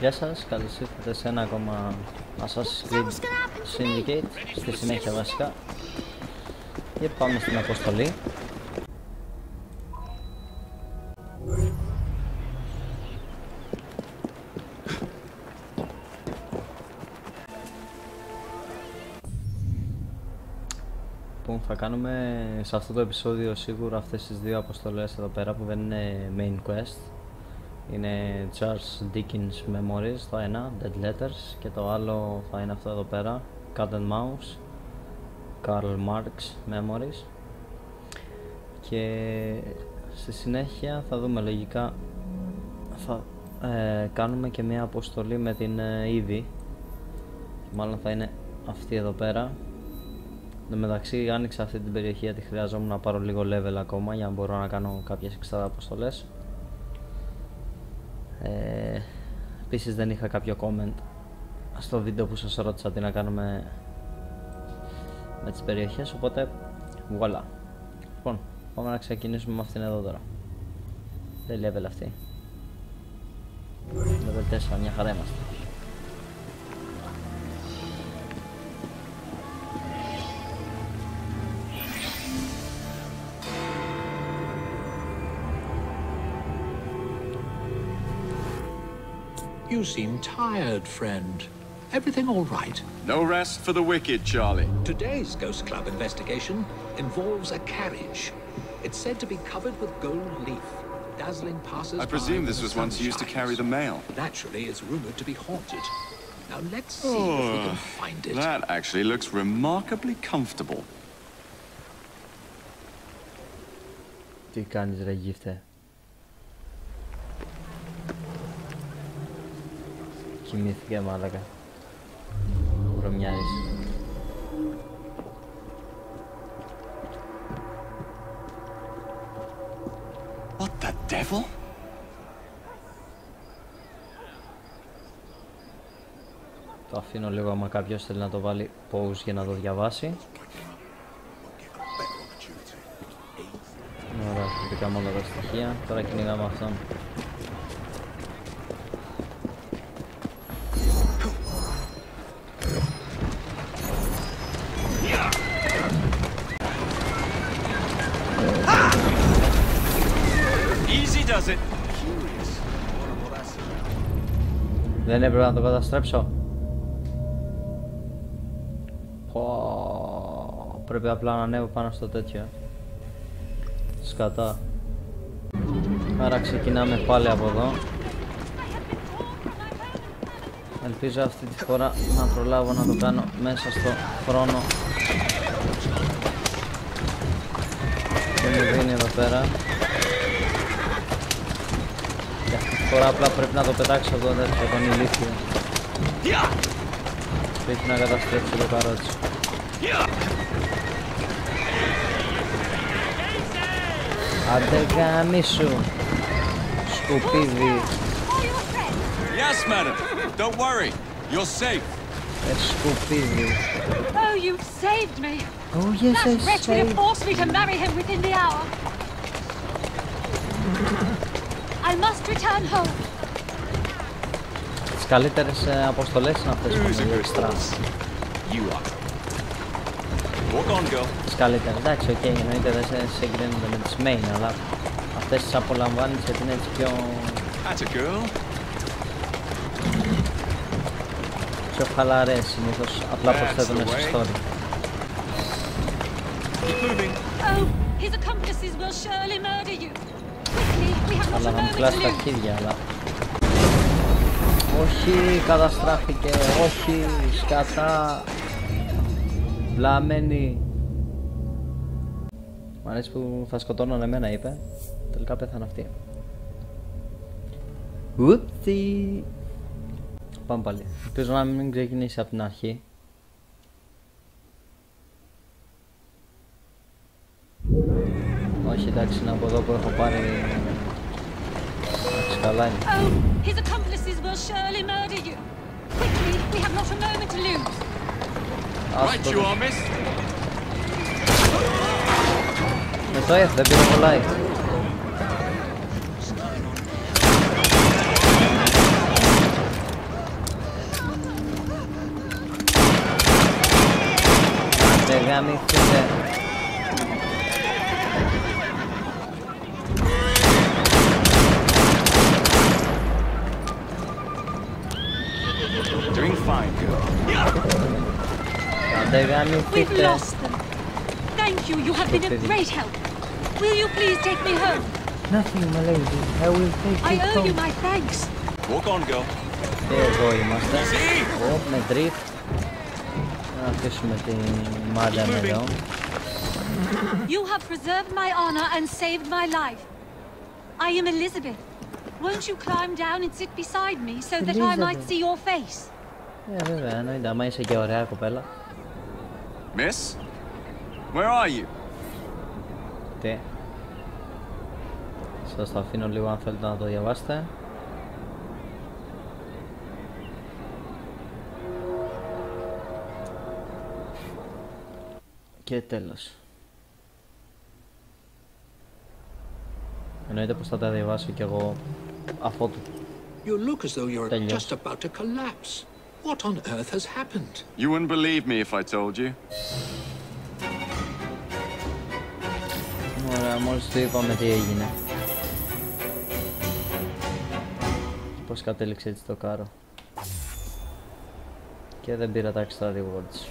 Γεια σας, καλώς ήρθατε σε ένα ακόμα Assassin's Creed Syndicate, στη συνέχεια βασικά. Και πάμε στην αποστολή. Λοιπόν, θα κάνουμε σε αυτό το επεισόδιο σίγουρα αυτές τις δύο αποστολές εδώ πέρα που δεν είναι main quest είναι Charles Dickens Memories το ένα, Dead Letters και το άλλο θα είναι αυτό εδώ πέρα Cat and Mouse Karl Marx Memories. Και στη συνέχεια θα δούμε λογικά θα ε, κάνουμε και μια αποστολή με την ε, Eevee μάλλον θα είναι αυτή εδώ πέρα. Εν τω μεταξύ άνοιξα αυτή την περιοχή γιατί χρειαζόμουν να πάρω λίγο level ακόμα για να μπορώ να κάνω κάποιες εξτρά αποστολές ε, επίσης δεν είχα κάποιο comment στο βίντεο που σας ρώτησα τι να κάνουμε με τις περιοχές οπότε voilà. Λοιπόν πάμε να ξεκινήσουμε με αυτήν εδώ τώρα. Δεν level αυτή; Level 4 μια χαρά είμαστε You seem tired, friend. Everything all right? No rest for the wicked, Charlie. Today's Ghost Club investigation involves a carriage. It's said to be covered with gold leaf, dazzling passers I presume this was once used to carry the mail. Naturally, it's rumored to be haunted. Now let's see oh, if we oh, can find it. That actually looks remarkably comfortable. Die kan is er. Κοιμήθηκε μάλακα. Βρωμιάρης What the devil? Το αφήνω λίγο άμα κάποιος θέλει να το βάλει pause για να το διαβάσει. Ωραία, βρήκαμε όλα τα στοιχεία. Τώρα κυνηγάμε αυτόν Δεν έπρεπε να το καταστρέψω. Πω, πρέπει απλά να ανέβω πάνω στο τέτοιο. ε. Σκατά. Άρα ξεκινάμε πάλι από εδώ. Ελπίζω αυτή τη φορά να προλάβω να το κάνω μέσα στο χρόνο. Και μου δίνει εδώ πέρα. Και αυτή τη φορά απλά πρέπει να το πετάξω από το τέτοιο, τον ηλίθιο. Πρέπει να καταστρέψει το καρότσι. Άντε γαμίσου. Σκουπίδι. Yes, madam. Don't worry. You're safe. Ε, σκουπίδι. Oh, you've saved me. Oh yes, I That wretch would have saved. forced me to marry him within the hour. I must return home. Τις καλύτερες ε, αποστολές είναι αυτές που Who's a είναι good εξτρά. boss? You are. Walk on, girl. Τις καλύτερες. Εντάξει, οκ, εννοείται δεν σε συγκρίνονται με τις main, αλλά αυτές τις απολαμβάνεις γιατί είναι έτσι πιο, At a girl. πιο χαλαρές συνήθως απλά That's προσθέτουν the στη way. story. Keep moving. Oh, his accomplices will surely murder you. Αλλά a θα μου moment κλάσει to τα lose. αρχίδια, αλλά... Όχι, καταστράφηκε, όχι, σκατά, βλάμενη. Μ' αρέσει που θα σκοτώνουν εμένα, είπε. Τελικά πέθανε αυτή. Ούπτσι. Πάμε πάλι. Ελπίζω να μην ξεκινήσει από την αρχή. Όχι, εντάξει, είναι από εδώ που έχω πάρει... Alan. Oh, his accomplices will surely murder you. Quickly, we have not a moment to lose. Right you are, miss. No to jest, dobiję kolej. Biegamy w We've γαμηθείτε. lost them. Thank you. You have been a great help. Will you please take me home? Nothing, my lady. I will take I you owe you home. my thanks. Walk on, girl. Και εδώ είμαστε. See? Ω, με drift. Να αφήσουμε τη μάντα εδώ. You have preserved my honor and saved my life. I am Elizabeth. Won't you climb down and sit beside me so that I might Elizabeth. see your face? Ε, βέβαια, εννοείται. Άμα είσαι και ωραία κοπέλα. Miss? Where are you? Τι; Σας το αφήνω λίγο αν θέλετε να το διαβάσετε. Και τέλος. Εννοείται πως θα τα διαβάσω κι εγώ αφότου. You look as though you're Τέλειος. just about to collapse. What on earth has happened? You wouldn't believe me if I told you. Ωραία, μόλις του είπαμε τι έγινε. Πώς κατέληξε έτσι το κάρο. Και δεν πήρα τα extra rewards.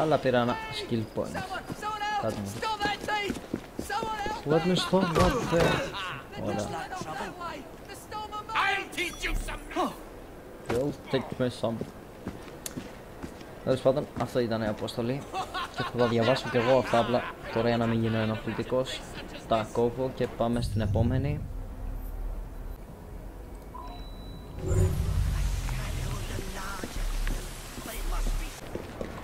Αλλά πήρα ένα skill point. Κάτω μου. What me stop, what the... Ωραία. You'll take me some. Τέλος πάντων, αυτό ήταν η αποστολή και θα τα διαβάσω κι εγώ αυτά απλά τώρα για να μην γίνω ενοχλητικός τα κόβω και πάμε στην επόμενη.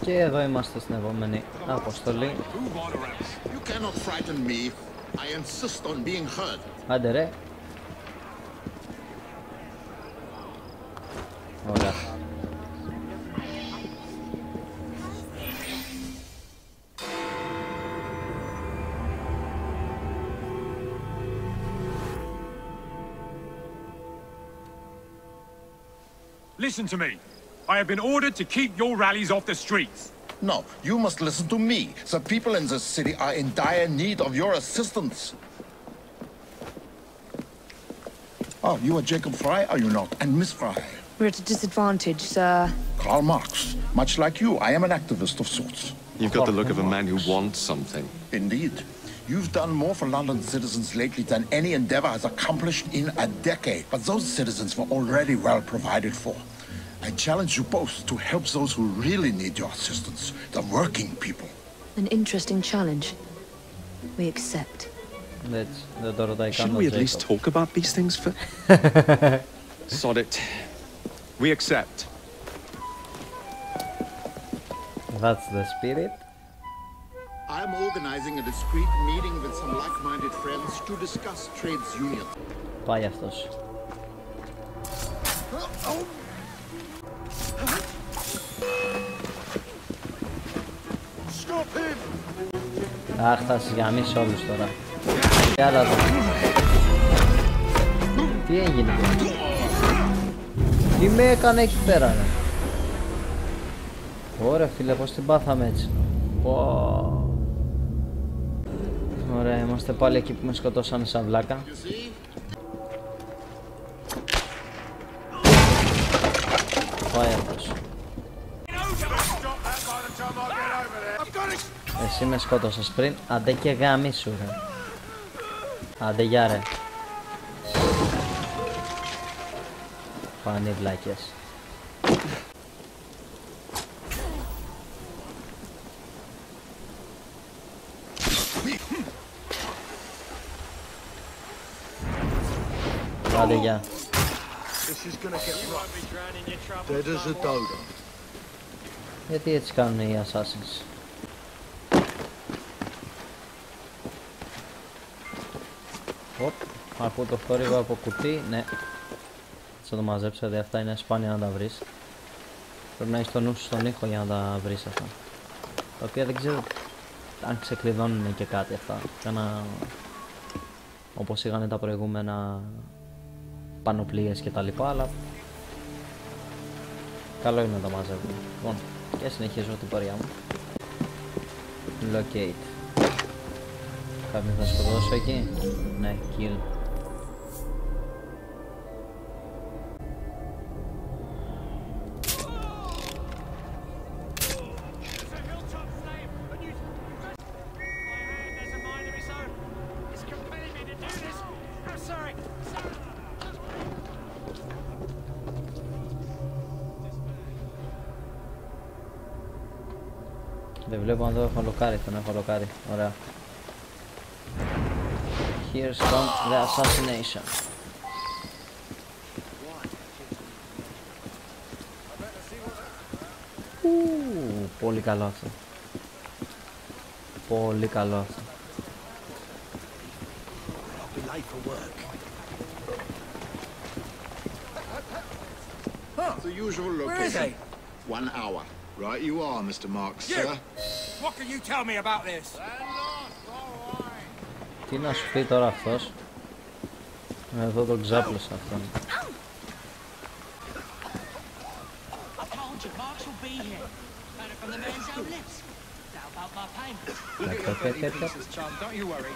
Και εδώ είμαστε στην επόμενη αποστολή. You cannot Voilà. Listen to me. I have been ordered to keep your rallies off the streets. No, you must listen to me. The people in this city are in dire need of your assistance. Oh, you are Jacob Fry, are you not? And Miss Fry. We're at a disadvantage, sir. Karl Marx. Much like you, I am an activist of sorts. You've got Karl the look of a man who wants something. Indeed. You've done more for London citizens lately than any endeavor has accomplished in a decade. But those citizens were already well provided for. I challenge you both to help those who really need your assistance, the working people. An interesting challenge. We accept. Let's, Should we at least talk about these things for... Sod it. We accept. That's the spirit I am organizing a discreet meeting with some like-minded friends to discuss trades unions. Πάει αυτός Stop him! Αχ, θα σας γαμίσω όλους τώρα. Τι άλλα εδώ. Τι έγινε. Τι με έκανε εκεί πέρα, ρε; Ωραία, φίλε, πώς την πάθαμε έτσι. Πω. Ωραία, είμαστε πάλι εκεί που με σκοτώσανε σαν βλάκα. Πάει αυτός. Εσύ με σκότωσες πριν, αντέ και γάμι σου ρε. Άντε γεια ρε. Πάνε οι βλάκες. Άντε γεια. This is gonna get rough. Dead as a dodo. Γιατί έτσι κάνουν οι assassins; Οπ, ακούω το θόρυβο από κουτί, ναι. Θα το μαζέψετε, αυτά είναι σπάνια να τα βρεις. Πρέπει να έχεις το νου σου στον ήχο για να τα βρεις αυτά. Τα οποία δεν ξέρω αν ξεκλειδώνουν και κάτι αυτά. Κάνα... Όπως είχαν τα προηγούμενα πανοπλίες και τα λοιπά, αλλά καλό είναι να τα μαζεύουμε. Λοιπόν, και συνεχίζω την πορεία μου. Locate. Κάποιον θα σκοτώσω εκεί; Ναι, kill. αν το έχω λοκάρει, τον έχω λοκάρει. Ωραία. Here's come the assassination. Ου, πολύ καλό αυτό. Πολύ καλό αυτό. The usual location. One hour. Right you are, Mr. Marks, You! sir. What can you tell me about this? Τι να σου πει τώρα αυτός. Εδώ τον ξάπλωσα αυτόν. I told you, Marks will be here. Heard it from the man's own lips. Now about my payment. Καπ, καπ, καπ, καπ. chum. Don't you worry.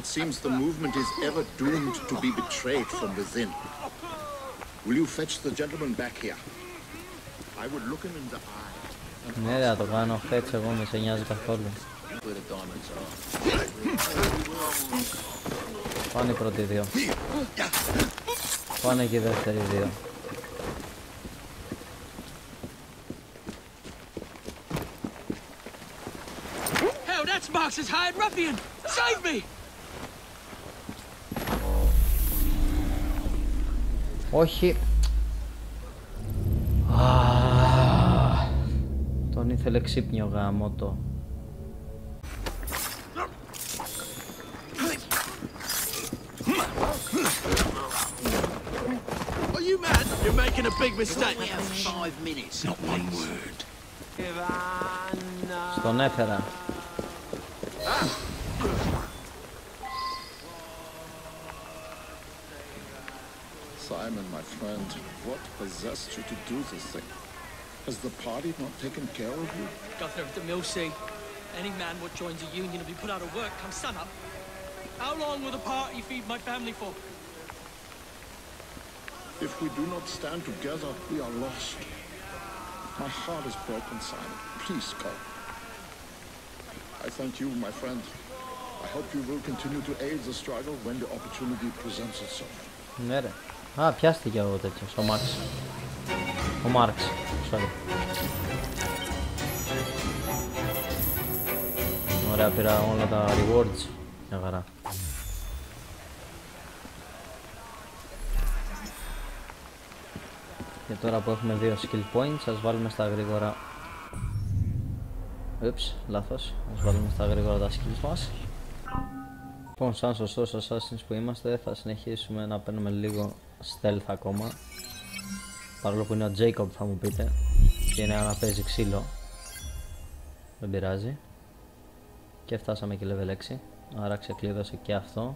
It seems the movement is ever doomed to be betrayed from within. Will you fetch the gentleman back here? I would look him in the eye. Ναι, ρε, θα το κάνω φέτς εγώ, με σε νοιάζει καθόλου. Πάνε οι πρώτοι δύο. Πάνε και οι δεύτεροι δύο. Hell, that's Marks's hired ruffian! Save me! Όχι. Τον ήθελε ξύπνιο γάμο το. Are you mad? You're making a big mistake. We have five minutes. Not one word. Στον έφερα. Simon, my friend, what possessed you to do this thing? Has the party not taken care of you? Governor of the Milsea, any man what joins a union will be put out of work come sun up. How long will the party feed my family for? If we do not stand together, we are lost. My heart is broken, Simon. Please come. I thank you, my friend. I hope you will continue to aid the struggle when the opportunity presents itself. Nere? Ah, piyastik ya. So much. Ο Μάρξ, sorry. Ωραία, πήρα όλα τα rewards. Μια χαρά. Και τώρα που έχουμε δύο skill points, ας βάλουμε στα γρήγορα... Ούψ, λάθος. Ας βάλουμε στα γρήγορα τα skills μας. Λοιπόν, σαν σωστός assassins που είμαστε, θα συνεχίσουμε να παίρνουμε λίγο stealth ακόμα. Παρόλο που είναι ο Jacob θα μου πείτε. Και είναι να παίζει ξύλο. Δεν πειράζει. Και φτάσαμε και level 6. Άρα ξεκλείδωσε και αυτό.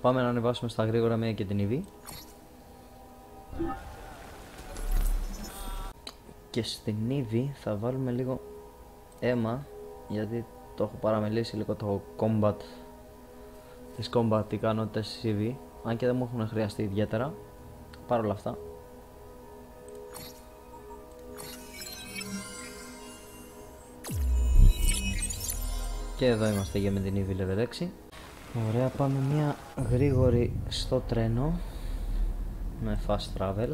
Πάμε να ανεβάσουμε στα γρήγορα μία και την Ivy. Και στην Ivy θα βάλουμε λίγο αίμα γιατί το έχω παραμελήσει λίγο το combat τις combat ικανότητες της Ivy αν και δεν μου έχουν χρειαστεί ιδιαίτερα παρ' όλα αυτά και εδώ είμαστε για με την Ivy level 6 ωραία πάμε μια γρήγορη στο τρένο με fast travel.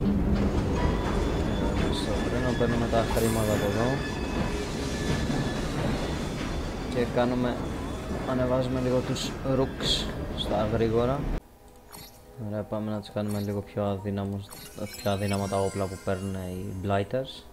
Ε, στο τρένο παίρνουμε τα χρήματα από εδώ. Και κάνουμε ανεβάζουμε λίγο τους rooks στα γρήγορα. Ωραία πάμε να τους κάνουμε λίγο πιο αδύναμους πιο αδύναμα τα όπλα που παίρνουν οι blighters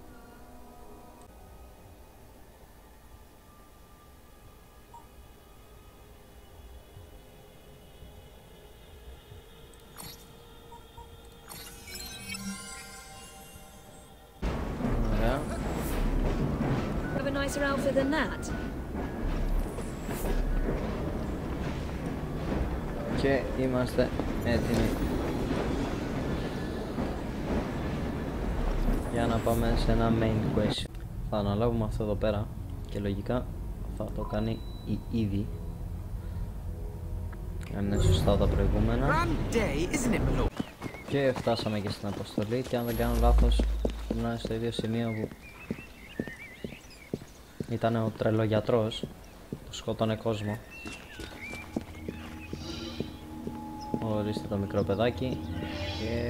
αναλάβουμε αυτό εδώ πέρα και λογικά θα το κάνει η ήδη. Αν είναι σωστά τα προηγούμενα. Και φτάσαμε και στην αποστολή και αν δεν κάνω λάθος να στο ίδιο σημείο που ήταν ο τρελογιατρός που σκότωνε κόσμο. Ορίστε το μικρό παιδάκι και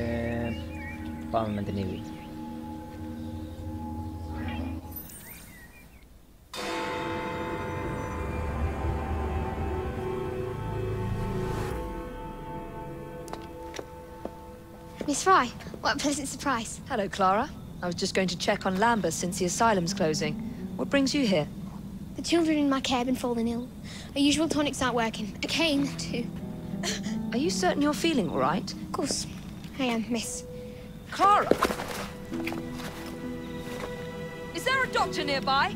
πάμε με την Ήβη Miss Fry, what a pleasant surprise. Hello, Clara. I was just going to check on Lambeth since the asylum's closing. What brings you here? The children in my care have been falling ill. Our usual tonics aren't working. I came to... Are you certain you're feeling all right? Of course, I am, miss. Clara! Is there a doctor nearby?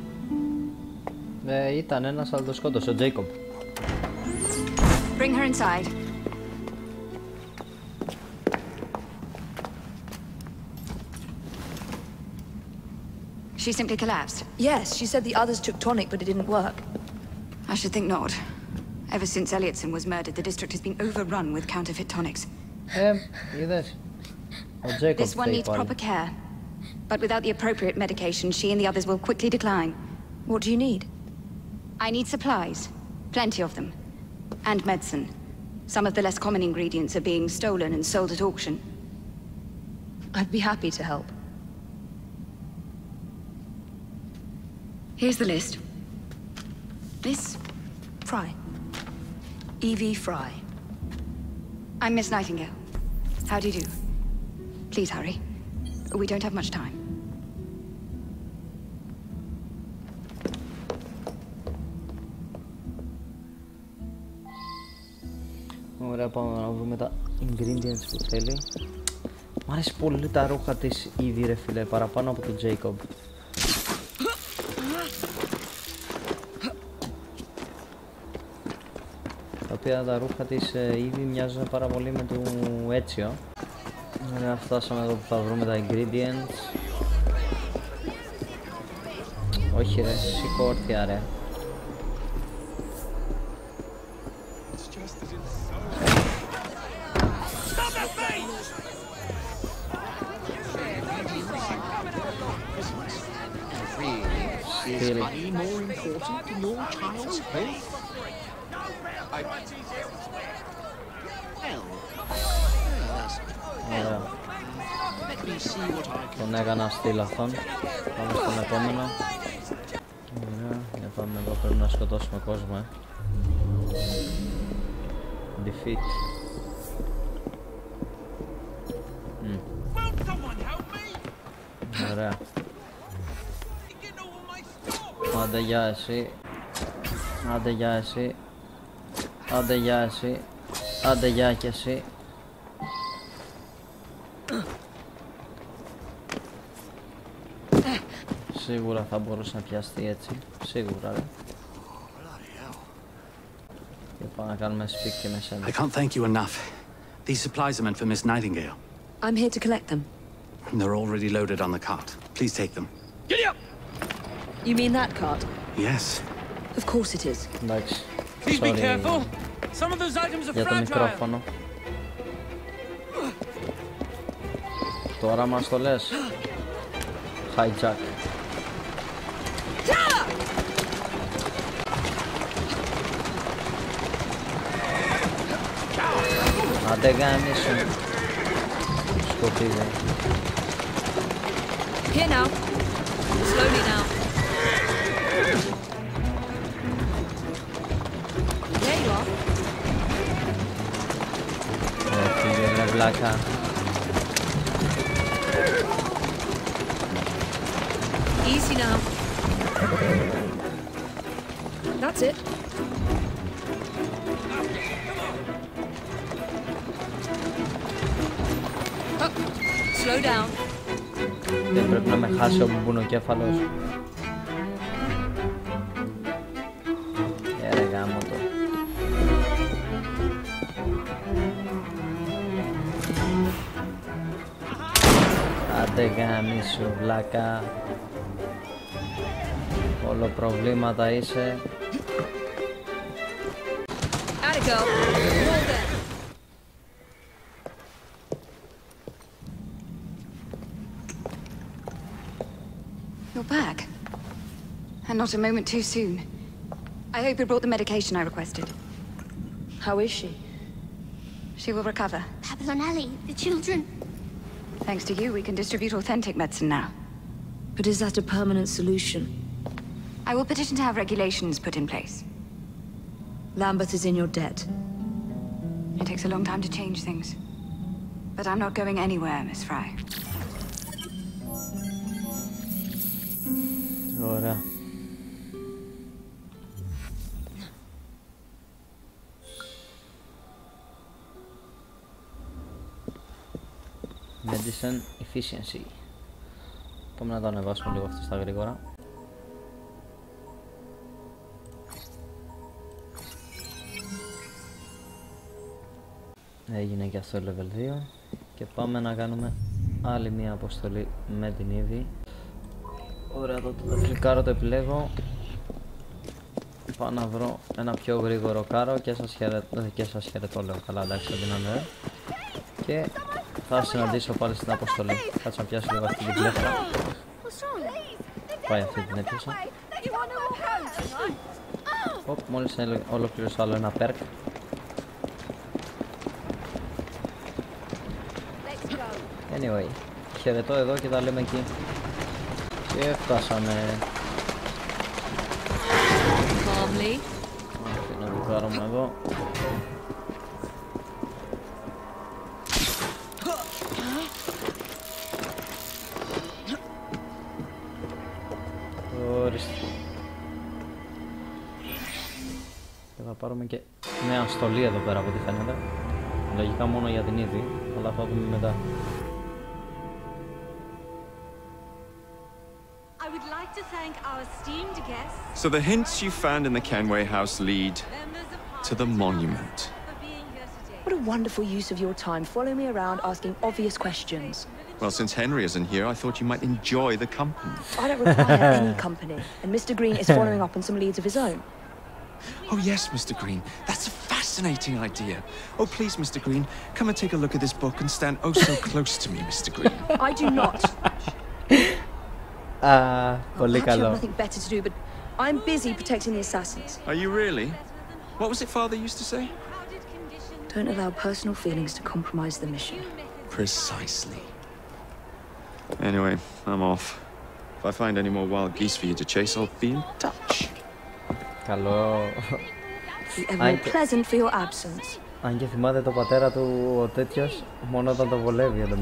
ε, ήταν ένας αλλά το σκότωσε, ο Τζέικομπ Bring her inside. She simply collapsed? Yes, she said the others took tonic, but it didn't work. I should think not. Ever since Elliotson was murdered, the district has been overrun with counterfeit tonics. Um, you that. Well, this one needs proper care. But without the appropriate medication, she and the others will quickly decline. What do you need? I need supplies. Plenty of them. And medicine. Some of the less common ingredients are being stolen and sold at auction. I'd be happy to help. Here's the list. Miss Fry. Evie Fry. I'm Miss Nightingale. How do you do? Please hurry. We don't have much time. Ωραία, πάμε να βρούμε τα ingredients που θέλει. Μ' αρέσει πολύ τα ρούχα της ήδη ρε φίλε, παραπάνω από τον Jacob. Οποία τα ρούχα της ε, ήδη μοιάζουν πάρα πολύ με του Έτσιο. Ωραία, φτάσαμε εδώ που θα βρούμε τα ingredients. Όχι ρε, σήκω όρθια ρε. Is Really? money more important than your child's health? Τον έκανα στυλ αυτόν. Πάμε στον επόμενο. Ωραία, για πάμε εδώ πρέπει να σκοτώσουμε κόσμο, ε. Defeat. Μμ. Ωραία. Άντε για εσύ. Άντε για εσύ. Άντε για εσύ. Άντε για και εσύ. Σίγουρα θα μπορούσε να πιαστεί έτσι. Σίγουρα, ρε. Και πάμε να κάνουμε speak και με σένα. I can't thank you enough. These supplies are meant for Miss Nightingale. I'm here to collect them. They're already loaded on the cart. Please take them. You mean that cart? Yes. Of course it is. Εντάξει. Please be Sorry careful. Some of those items are για το fragile. μικρόφωνο. Τώρα μας το λες. Hijack. Here now. Slowly now. There you are. Okay, la blaca. Easy now. That's it. Slow down. Δεν πρέπει να με χάσει ο μπουνοκέφαλος. Ε, ρε γάμο το. Άντε γάμισου βλάκα. Όλο προβλήματα είσαι. Atta girl. Not a moment too soon. I hope you brought the medication I requested. How is she? She will recover. Babylon the children. Thanks to you, we can distribute authentic medicine now. But is that a permanent solution? I will petition to have regulations put in place. Lambeth is in your debt. It takes a long time to change things. But I'm not going anywhere, Miss Fry. Ora. Medicine efficiency. Πάμε να το ανεβάσουμε λίγο αυτό στα γρήγορα. Έγινε και αυτό level 2 και πάμε να κάνουμε άλλη μία αποστολή με την Ήβη Ωραία, το, το κλικάρω, το επιλέγω. Πάω να βρω ένα πιο γρήγορο κάρο και σας χαιρετώ, και σας χαιρετώ λέω καλά εντάξει δεν είναι Και θα συναντήσω πάλι στην αποστολή. Κάτσε να πιάσω λίγο αυτή την πλέφρα. Πάει αυτή την έπιασα. Οπ, μόλις ολοκλήρωσα άλλο ένα perk. Anyway, χαιρετώ εδώ και τα λέμε εκεί. Και φτάσαμε. Calmly. Αφήνω το κάρο μου εδώ. πάρουμε και νέα στολή εδώ πέρα από ό,τι φαίνεται. Λογικά μόνο για την είδη, αλλά θα δούμε μετά. I would like to thank our esteemed guests, So the hints you found in the Kenway house lead to the monument. What a wonderful use of your time following me around asking obvious questions. Well, since Henry isn't here, I thought you might enjoy the company. I don't require any company, and Mr. Green is following up on some leads of his own. Oh yes, Mr. Green, that's a fascinating idea. Oh please, Mr. Green, come and take a look at this book and stand oh so close to me, Mr. Green. I do not. Ah, uh, I have nothing better to do, but I'm busy protecting the assassins. Are you really? What was it Father used to say? Don't allow personal feelings to compromise the mission. Precisely. Anyway, I'm off. If I find any more wild geese for you to chase, I'll be in touch. καλό. Αν και... και θυμάται το πατέρα του ο τέτοιος, μόνο όταν το βολεύει εδώ.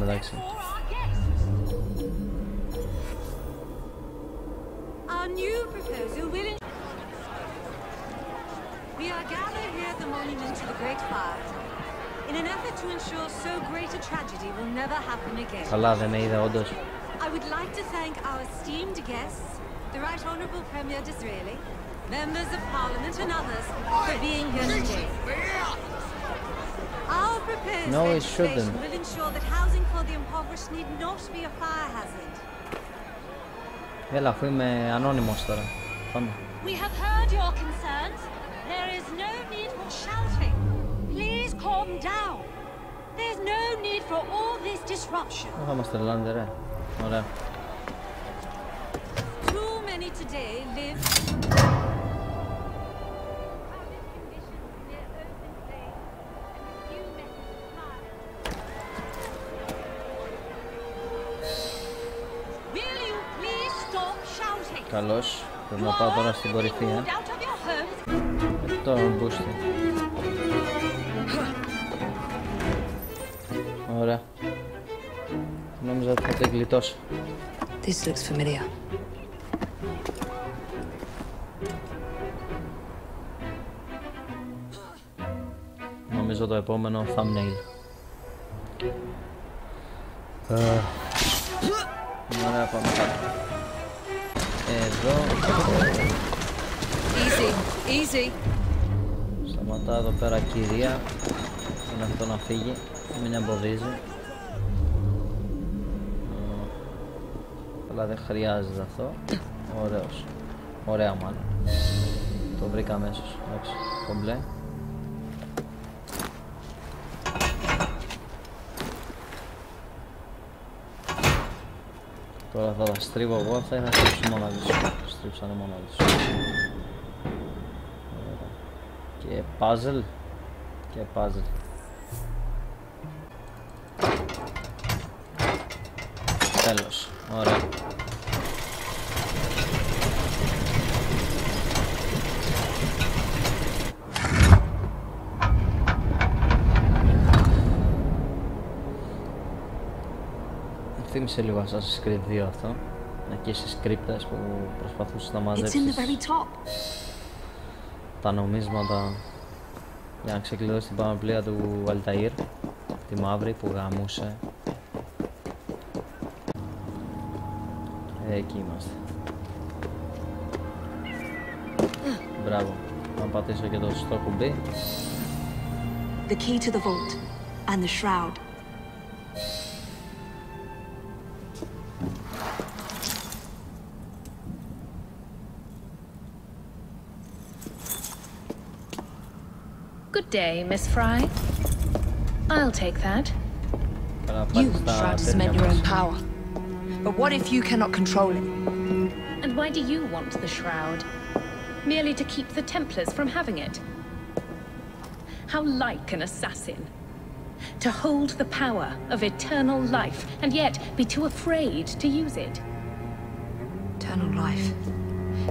Καλά, δεν είδα όντως. I would like to thank our esteemed guests, the members of Parliament and others for being here today. Our proposed No, it legislation shouldn't. will ensure that housing for the impoverished need not be a fire hazard. Έλα, αφού είμαι ανώνυμος τώρα. Πάμε. We have heard your concerns. There is no need for shouting. Please calm down. There's no need for all this disruption. Δεν θα μας τρελάνετε ρε. Ωραία. Too many today live. Καλώς. Πρέπει να πάω τώρα στην κορυφή, ε. Out of your homes. Με το μπούστι. Ωραία. Νόμιζα ότι θα το γλιτώσω. This looks familiar. Νομίζω το επόμενο thumbnail. Ε, Ωραία, πάμε κάτω. Εδώ. Easy, easy. Σταματά εδώ πέρα κυρία. Είναι αυτό να φύγει. Μην εμποδίζει. Ε, Αλλά δεν χρειάζεται αυτό. Ωραίος. Ωραία μάλλον. Το βρήκα αμέσως. Εντάξει, κομπλέ. Τώρα θα τα στρίβω εγώ, αυτά θα στρίψουν μόνα τους. Στρίψανε μόνα τους. Και puzzle. Και puzzle. Τέλος. Ωραία. Θύμισε λίγο Assassin's Creed 2 αυτό. Εκεί στις κρύπτες που προσπαθούσες να It's in the μαζέψεις very top. τα νομίσματα για να ξεκλειδώσει την πανοπλία του Αλταΐρ τη μαύρη που γαμούσε Ε, εκεί είμαστε Μπράβο να πατήσω και το στο κουμπί The key to the vault and the shroud. Good day, Miss Fry. I'll take that. You try to cement your own power. But what if you cannot control it? And why do you want the Shroud? Merely to keep the Templars from having it? How like an assassin. To hold the power of eternal life, and yet be too afraid to use it. Eternal life?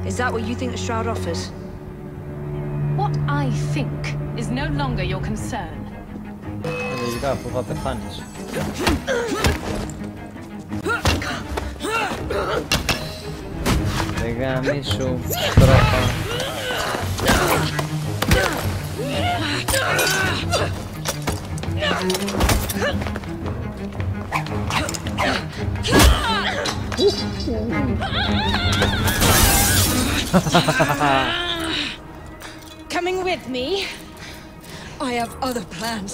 Is that what you think the Shroud offers? What I think is no longer your concern. There you go, up the punish.Ega, Mishu, tropa. Coming with me? I have other plans.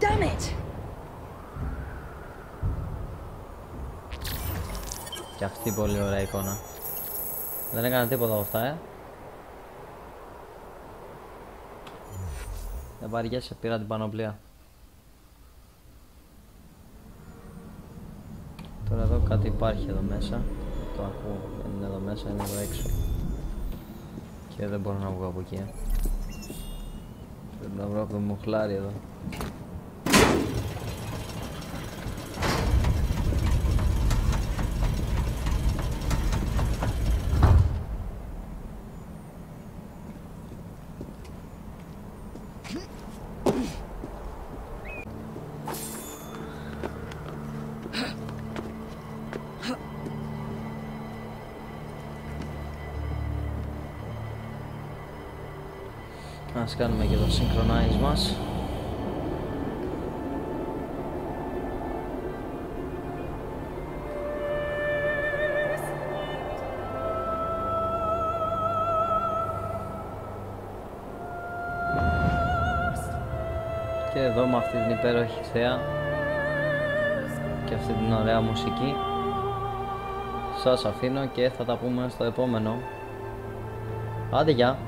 Damn it! Και αυτή πολύ ωραία εικόνα. Δεν έκανα τίποτα από αυτά ε. Δεν βαριέσαι, πήρα την πανοπλία. Τώρα εδώ κάτι υπάρχει εδώ μέσα. Το ακούω, δεν είναι εδώ μέσα, είναι εδώ έξω Και δεν μπορώ να βγω από εκεί ε. Πρέπει να βρω από το μουχλάρι εδώ Ας κάνουμε και το synchronize μας Και εδώ με αυτή την υπέροχη θέα και αυτή την ωραία μουσική σας αφήνω και θα τα πούμε στο επόμενο. Άντε γεια!